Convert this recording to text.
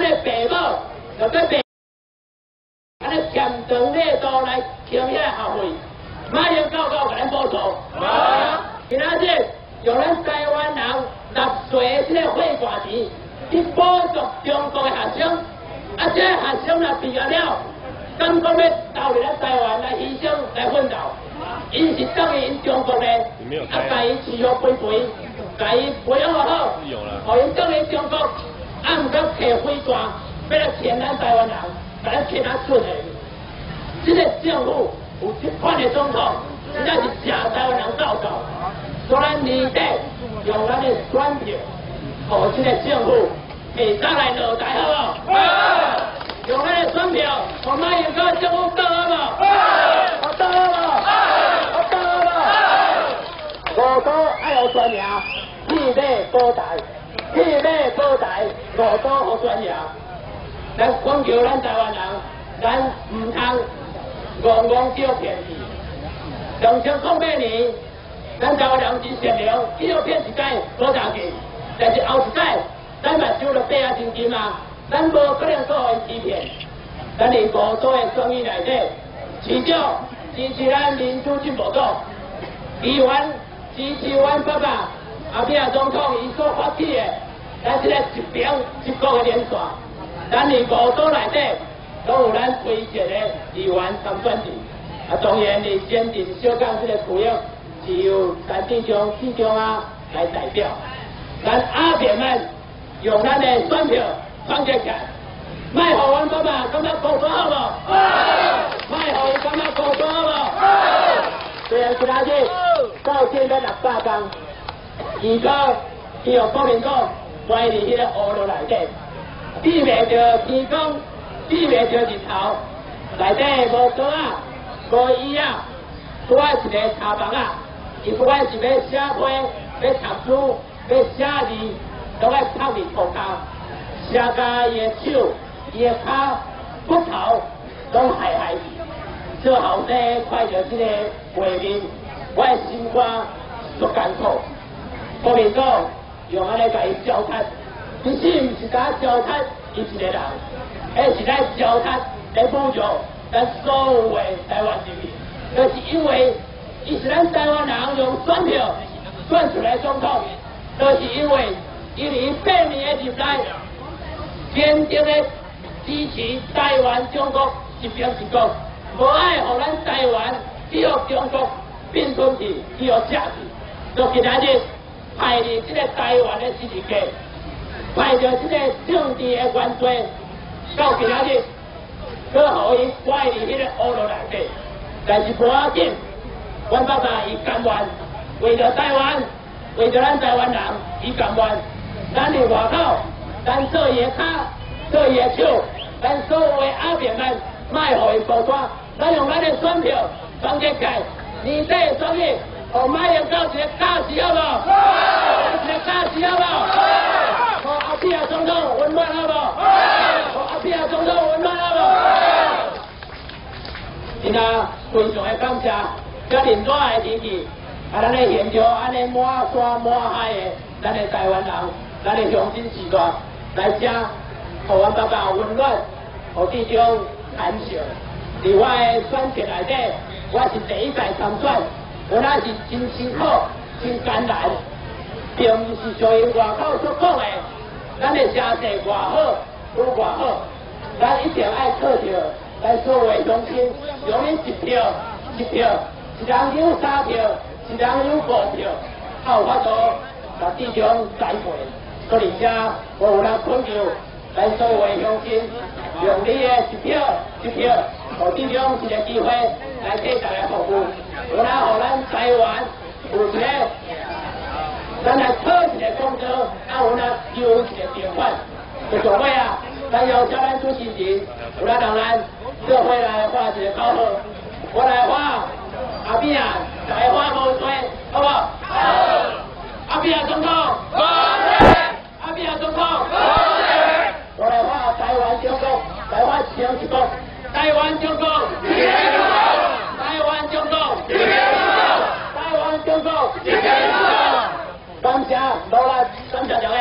咱的爸母就要爸，咱的强长力度来请遐学费，马上到到给咱补助。今仔日用咱台湾人纳税的这个汇款钱去补助中国的学生，啊，这个学生若毕业了，敢讲要到入咱台湾来牺牲来奋斗，因是等于因中国的，啊，甲因饲养肥肥，甲因培养好好，互因等于中国，啊，毋敢摕飞弹，要来骗咱台湾人，甲咱骗咱出去。这个政府有这款的总统，真正是正台湾人造造。所以咱年底用咱的选票，互这个政府下早来落台，好不好？用咱的选票，互马英九政府倒好不好？我倒好不好？我倒好不好？五岛爱有宣扬，铁马保台，铁马保台，五岛好宣扬。咱讲求咱台湾人，咱唔通戆戆叫骗去。两千零八年，咱台湾人真善良，叫骗一届好大去，但是后一届，咱嘛收了八啊真金啊，咱无可能做因欺骗。咱连五岛的生意内底，至少支持咱民主进步党，议员支持阮爸爸阿扁总统伊所发起的，咱这个一边一国的连线。咱连五岛内底都有咱推荐的议员参选地，啊，当然你坚定小港这个区域是由咱市长、市长啊来代表，咱阿扁们用咱的选票团结起来，卖互阮爸爸感觉高端好无？卖互伊感觉高端好无？虽然今仔日到现在六百工，如果伊用国民党关伫迄个乌路内底。避免着天光，避免着日头，内底无桌啊，无椅啊，不管是个茶房啊，伊不管是要写批、要读书、要写字，都爱靠伫涂骹，写甲伊的手、伊的骹、骨头拢害害去。做后生看着这个画面，我的心肝足艰苦。国民党用安尼甲伊糟蹋。其实毋是甲糟蹋伊一个人，而是来糟蹋来补助咱所有的台湾人民。就是因为伊是咱台湾人用选票选出来总统，就是因为伊伫八年的入来，坚定的支持台湾中国一边一国，无爱互咱台湾只有中国并吞去，只有下去。就今仔日派伫这个台湾的支持家。派着这个政治的原罪，到今仔日，搁互伊拐入迄个乌路内底，但是无要紧，阮爸爸伊甘愿为着台湾，为着咱台湾人，伊甘愿，咱伫外口，咱做伊的脚，做伊的手，咱所有的阿扁们，卖互伊保单，咱用咱的选票团结起来，年底的选举，互马英九一个假死好无？一个假死好无？阿扁总统温暖好不？阿扁总统温暖好不？今仔非常的感谢，遮连热的天气，啊，咱的现场安尼满山满海的，咱的台湾人，咱的乡亲时代来遮，互阮爸爸温暖，互这种感受。伫我的选择内底，我是第一代参选，我那是真辛苦、真艰难，并不是像因外口所讲的。咱的城市偌好，都偌好，咱一定爱靠着咱所有乡亲，用恁一票一票，一人有三票，一人有五票，才有法度把市场栽培。所以遮我有人恳求咱所有乡亲，用你的一票一票，互市场一个机会来替大家服务，有来互咱台湾有一个。咱来讨一个工作，啊，有那有一个条款，就做伙啊，咱要叫咱主持人，有咱人来做伙来画一个口号，我来画，阿扁啊，来画无错，好不好？好。阿扁总统，好。阿扁总统，好。我来画台湾中国，来画强一国，台湾中国，台湾中国，台湾中国。感谢，多啦，感谢各位，